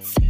Oh.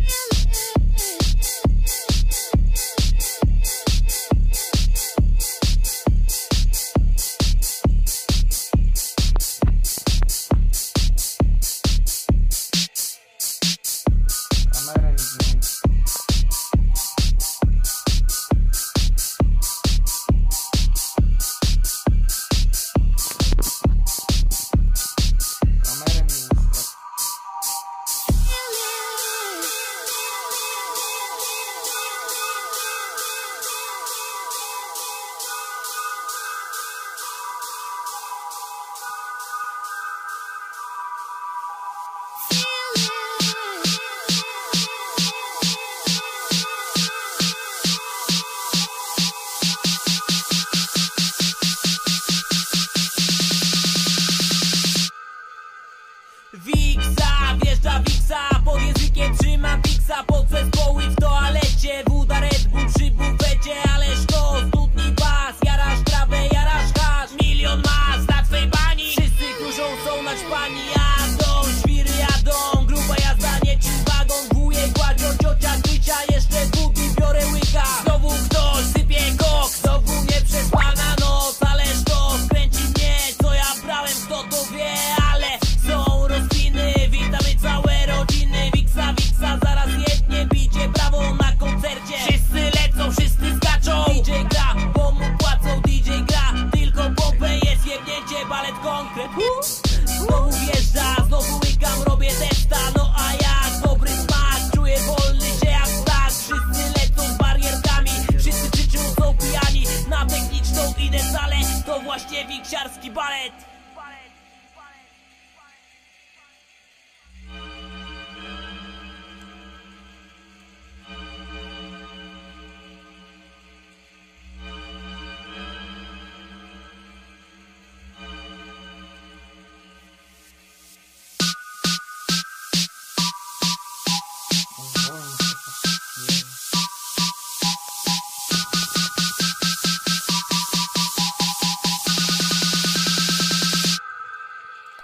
Jeśli desale, to właśnie wiksiarski balet.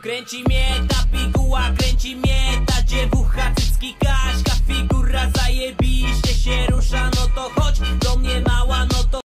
Kręci mnie ta piguła, kręci mnie ta dziewucha, cycki, kaśka, fig